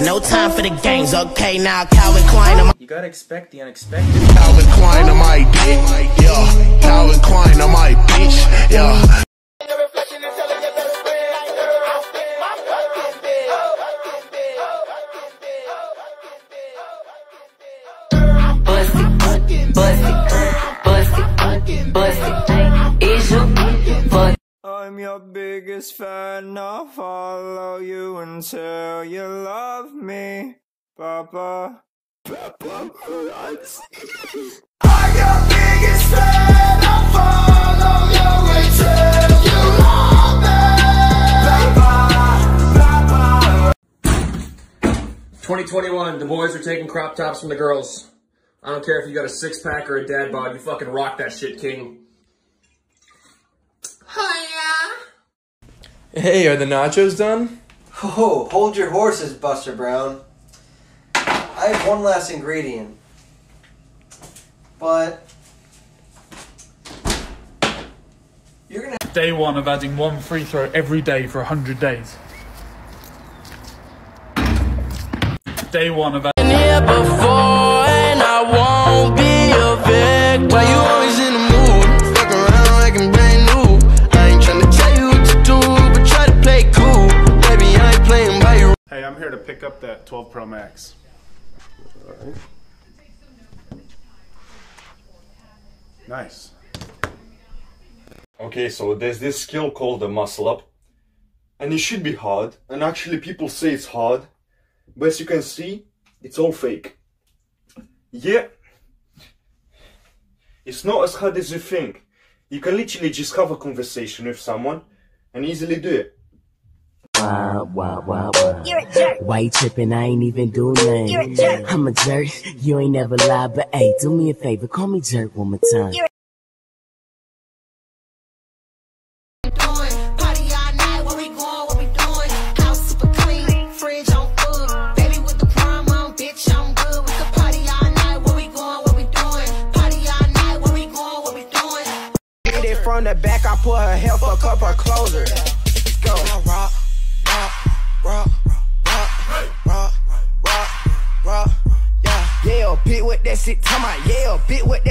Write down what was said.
No time for the games. Okay, now Calvin Klein. I'm You gotta expect the unexpected. Calvin Klein on my I'm your biggest fan, I'll follow you until you love me, Papa. Papa, I'm your biggest fan, I'll follow you until you love me, Papa, Papa. 2021, the boys are taking crop tops from the girls. I don't care if you got a six pack or a dad bod, you fucking rock that shit, King. Hey, are the nachos done? Oh, hold your horses, Buster Brown. I have one last ingredient. But you're gonna Day one of adding one free throw every day for 100 days. Day one of adding. Pick up that 12 Pro Max. Nice. Okay, so there's this skill called the muscle up, and it should be hard. And actually, people say it's hard, but as you can see, it's all fake. Yeah, it's not as hard as you think. You can literally just have a conversation with someone and easily do it. You're a jerk. Why you tripping? I ain't even do nothing. You're a jerk. I'm a jerk. You ain't never lied, but hey, do me a favor. Call me jerk one more time. Party all night, where we going, what we doing? House super clean, fridge on full. Baby with the prime on, bitch, I'm good. We could party all night, where we going, what we doing? Party all night, where we going, what we doing? Hit it from the back, I put her hair fuck up her closer. Let's go. Rock, rock, rock, rock, rock, yeah. Yeah, bit with that shit, talking about, yeah, bit with